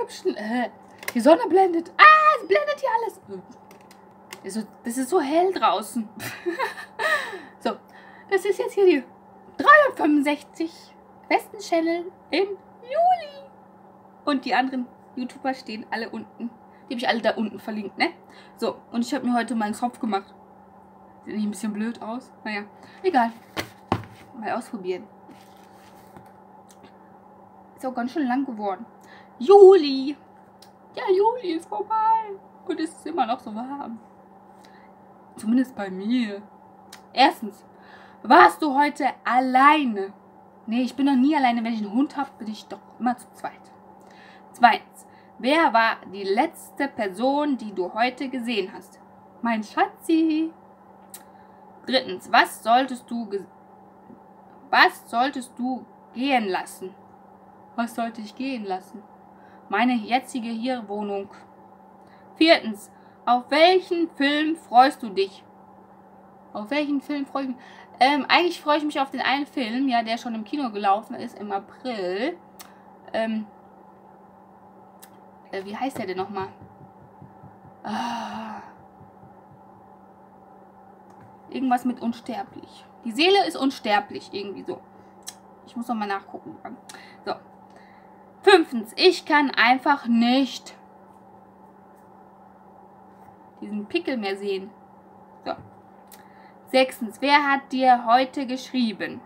hübschen. Äh, die Sonne blendet. Ah, es blendet hier alles. Das ist so, das ist so hell draußen. so, das ist jetzt hier die 365 besten Channel im Juli. Und die anderen YouTuber stehen alle unten. Die habe ich alle da unten verlinkt, ne? So, und ich habe mir heute meinen Zopf gemacht. Sieht nicht ein bisschen blöd aus? Naja, egal. Mal ausprobieren. Ist auch ganz schön lang geworden. Juli. Ja, Juli ist vorbei. Und es ist immer noch so warm. Zumindest bei mir. Erstens, warst du heute alleine? Nee, ich bin noch nie alleine. Wenn ich einen Hund habe, bin ich doch immer zu zweit. Zweitens, wer war die letzte Person, die du heute gesehen hast? Mein Schatzi. Drittens, was solltest du was solltest du gehen lassen? Was sollte ich gehen lassen? Meine jetzige hier Wohnung. Viertens, auf welchen Film freust du dich? Auf welchen Film freue ich mich? Ähm, eigentlich freue ich mich auf den einen Film, ja, der schon im Kino gelaufen ist im April. Ähm, äh, wie heißt der denn nochmal? Ah. Irgendwas mit unsterblich. Die Seele ist unsterblich, irgendwie so. Ich muss noch mal nachgucken. Fünftens, ich kann einfach nicht diesen Pickel mehr sehen. So. Sechstens, wer hat dir heute geschrieben?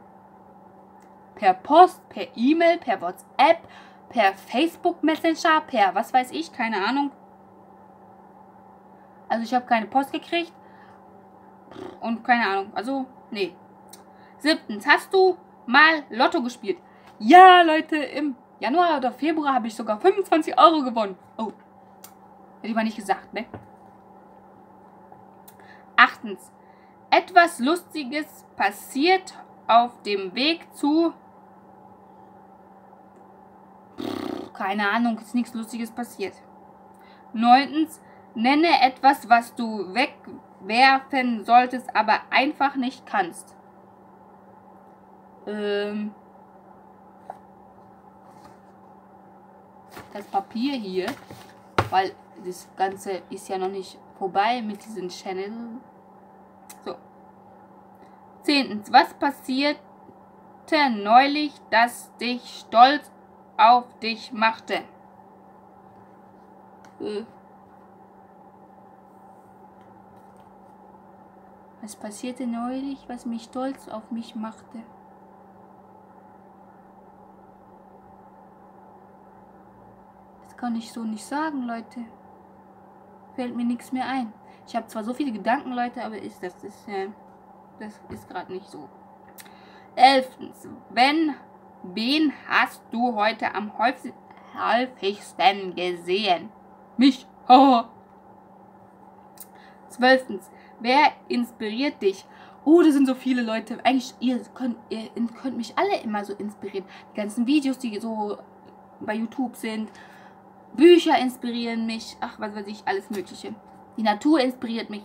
Per Post, per E-Mail, per WhatsApp, per Facebook Messenger, per was weiß ich, keine Ahnung. Also ich habe keine Post gekriegt und keine Ahnung. Also, nee. Siebtens, hast du mal Lotto gespielt? Ja, Leute, im Januar oder Februar habe ich sogar 25 Euro gewonnen. Oh, hätte ich mal nicht gesagt, ne? Achtens, etwas Lustiges passiert auf dem Weg zu... keine Ahnung, ist nichts Lustiges passiert. Neuntens, nenne etwas, was du wegwerfen solltest, aber einfach nicht kannst. Ähm, das Papier hier, weil das Ganze ist ja noch nicht vorbei mit diesen Channel. So. Zehntens, was passierte neulich, das dich stolz auf dich machte? Äh. Was passierte neulich, was mich stolz auf mich machte? Kann ich so nicht sagen, Leute. Fällt mir nichts mehr ein. Ich habe zwar so viele Gedanken, Leute, aber ist das ist äh, das ist gerade nicht so. Elftens, wenn wen hast du heute am häufigsten gesehen? Mich. Zwölftens, wer inspiriert dich? Oh, das sind so viele Leute. Eigentlich, ihr könnt, ihr könnt mich alle immer so inspirieren. Die ganzen Videos, die so bei YouTube sind Bücher inspirieren mich. Ach, was weiß ich, alles Mögliche. Die Natur inspiriert mich.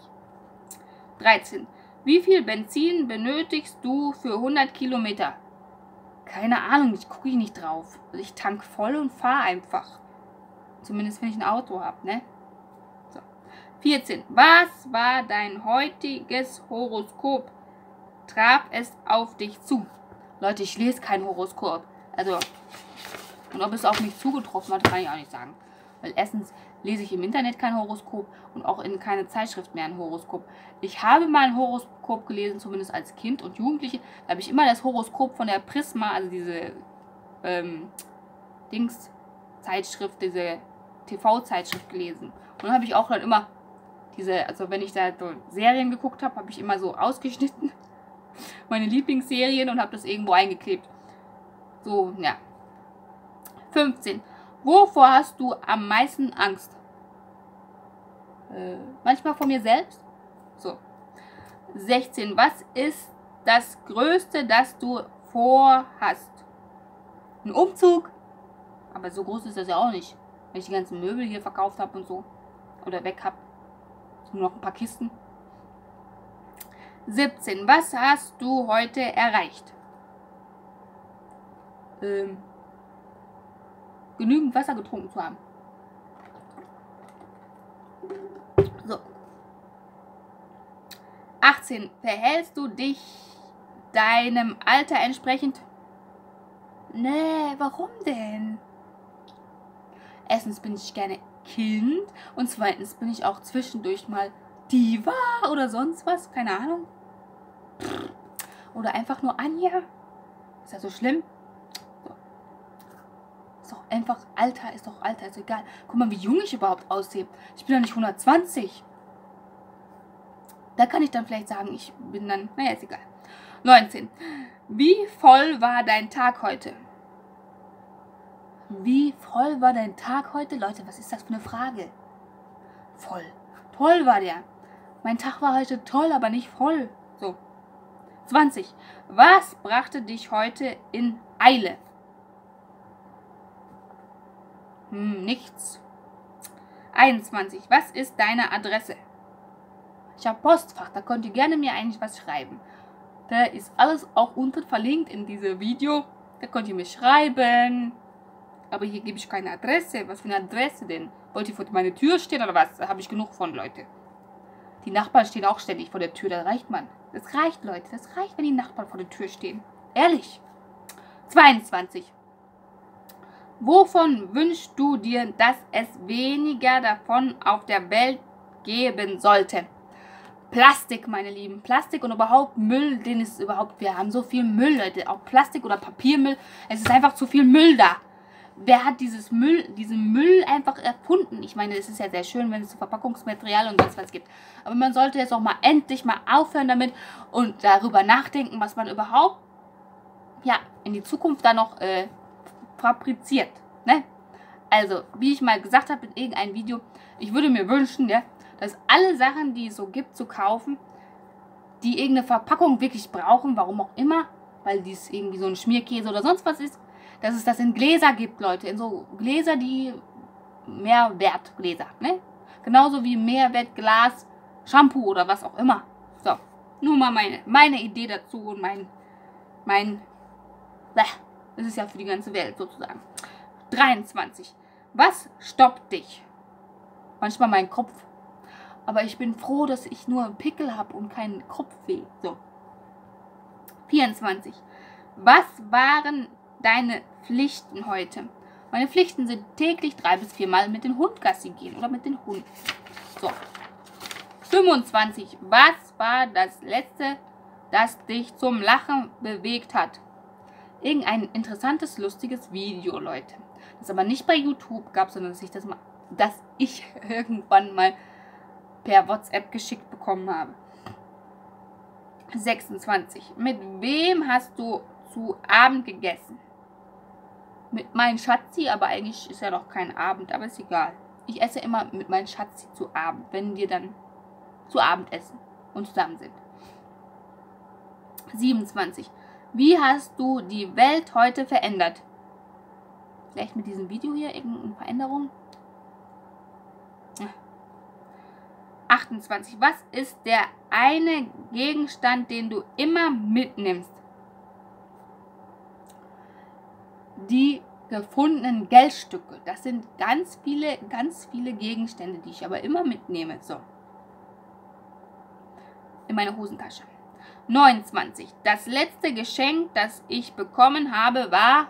13. Wie viel Benzin benötigst du für 100 Kilometer? Keine Ahnung, ich gucke nicht drauf. Ich tank voll und fahre einfach. Zumindest wenn ich ein Auto habe, ne? So. 14. Was war dein heutiges Horoskop? Traf es auf dich zu? Leute, ich lese kein Horoskop. Also, und ob es auf mich zugetroffen hat, kann ich auch nicht sagen. Weil erstens lese ich im Internet kein Horoskop und auch in keine Zeitschrift mehr ein Horoskop. Ich habe mal ein Horoskop gelesen, zumindest als Kind und Jugendliche. Da habe ich immer das Horoskop von der Prisma, also diese ähm, Dings, Zeitschrift, diese TV-Zeitschrift gelesen. Und dann habe ich auch dann immer diese, also wenn ich da so Serien geguckt habe, habe ich immer so ausgeschnitten meine Lieblingsserien und habe das irgendwo eingeklebt. So, ja, 15. Wovor hast du am meisten Angst? Äh, manchmal vor mir selbst. So. 16. Was ist das Größte, das du vorhast? Ein Umzug. Aber so groß ist das ja auch nicht. Wenn ich die ganzen Möbel hier verkauft habe und so. Oder weg habe. Nur noch ein paar Kisten. 17. Was hast du heute erreicht? Ähm, genügend Wasser getrunken zu haben. So. 18. Verhältst du dich deinem Alter entsprechend? Nee, warum denn? Erstens bin ich gerne Kind und zweitens bin ich auch zwischendurch mal Diva oder sonst was, keine Ahnung. Oder einfach nur Anja. Ist ja so schlimm. Doch einfach Alter, ist doch Alter, ist egal. Guck mal, wie jung ich überhaupt aussehe. Ich bin ja nicht 120. Da kann ich dann vielleicht sagen, ich bin dann, naja, ist egal. 19. Wie voll war dein Tag heute? Wie voll war dein Tag heute? Leute, was ist das für eine Frage? Voll. Toll war der. Mein Tag war heute toll, aber nicht voll. So. 20. Was brachte dich heute in Eile? Hm, nichts. 21. Was ist deine Adresse? Ich habe Postfach, da könnt ihr gerne mir eigentlich was schreiben. Da ist alles auch unten verlinkt in diesem Video. Da könnt ihr mir schreiben. Aber hier gebe ich keine Adresse. Was für eine Adresse denn? Wollt ihr vor meiner Tür stehen oder was? Da habe ich genug von, Leute. Die Nachbarn stehen auch ständig vor der Tür. Da reicht man. Das reicht, Leute. Das reicht, wenn die Nachbarn vor der Tür stehen. Ehrlich. 22. Wovon wünschst du dir, dass es weniger davon auf der Welt geben sollte? Plastik, meine Lieben. Plastik und überhaupt Müll, den ist überhaupt, wir haben so viel Müll, Leute. Auch Plastik oder Papiermüll. Es ist einfach zu viel Müll da. Wer hat dieses Müll, diesen Müll einfach erfunden? Ich meine, es ist ja sehr schön, wenn es so Verpackungsmaterial und sonst was gibt. Aber man sollte jetzt auch mal endlich mal aufhören damit und darüber nachdenken, was man überhaupt ja, in die Zukunft da noch äh, fabriziert. Ne? Also, wie ich mal gesagt habe in irgendeinem Video, ich würde mir wünschen, ja, dass alle Sachen, die es so gibt, zu kaufen, die irgendeine Verpackung wirklich brauchen, warum auch immer, weil dies irgendwie so ein Schmierkäse oder sonst was ist, dass es das in Gläser gibt, Leute. In so Gläser, die Mehrwertgläser, ne? Genauso wie Mehrwertglas, Shampoo oder was auch immer. So, nur mal meine, meine Idee dazu und mein, mein, das ist ja für die ganze Welt sozusagen. 23. Was stoppt dich? Manchmal mein Kopf. Aber ich bin froh, dass ich nur einen Pickel habe und keinen Kopfweh. So. 24. Was waren deine Pflichten heute? Meine Pflichten sind täglich drei bis viermal mit dem Hund Gassi gehen oder mit den Hunden. So. 25. Was war das letzte, das dich zum Lachen bewegt hat? Irgendein interessantes, lustiges Video, Leute. Das aber nicht bei YouTube gab, sondern dass ich das mal, dass ich irgendwann mal per WhatsApp geschickt bekommen habe. 26. Mit wem hast du zu Abend gegessen? Mit meinem Schatzi, aber eigentlich ist ja noch kein Abend, aber ist egal. Ich esse immer mit meinem Schatzi zu Abend, wenn wir dann zu Abend essen und zusammen sind. 27. Wie hast du die Welt heute verändert? Vielleicht mit diesem Video hier irgendeine Veränderung? 28. Was ist der eine Gegenstand, den du immer mitnimmst? Die gefundenen Geldstücke. Das sind ganz viele, ganz viele Gegenstände, die ich aber immer mitnehme. So. In meine Hosentasche. 29. Das letzte Geschenk, das ich bekommen habe, war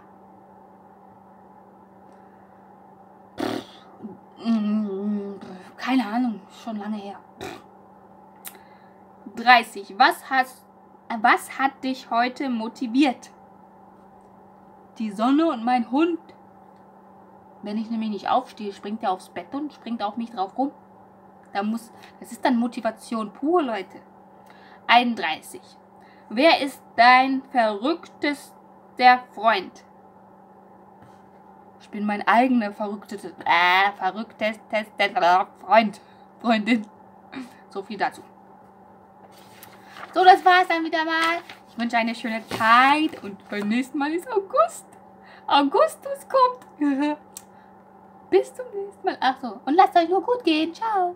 Keine Ahnung, schon lange her. 30. Was, hast, was hat dich heute motiviert? Die Sonne und mein Hund. Wenn ich nämlich nicht aufstehe, springt er aufs Bett und springt auf mich drauf rum. Da muss, das ist dann Motivation pur, Leute. 31. Wer ist dein verrücktester Freund? Ich bin mein eigener verrücktes, äh, verrücktester Freund, Freundin. So viel dazu. So, das war's dann wieder mal. Ich wünsche eine schöne Zeit und beim nächsten Mal ist August. Augustus kommt. Bis zum nächsten Mal. Ach so, und lasst euch nur gut gehen. Ciao.